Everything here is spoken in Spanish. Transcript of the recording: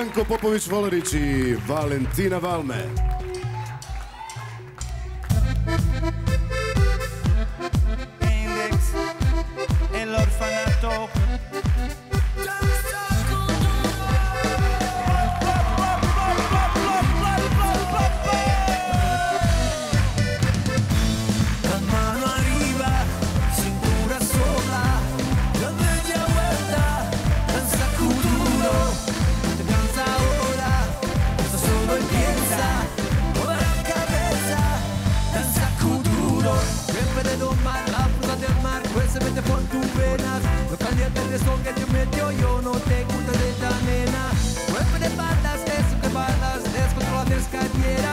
Janko Popović Volerić i Valentina Valme. y piensa, mueve la cabeza, danza duro, siempre de domar la fruta del mar, pues se mete por tus venas, no caliente el sol que te metió, yo no te gusta de esta nena, mueve de patas, eso que patas, descontrola, descalienta.